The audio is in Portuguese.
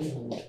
Uhum.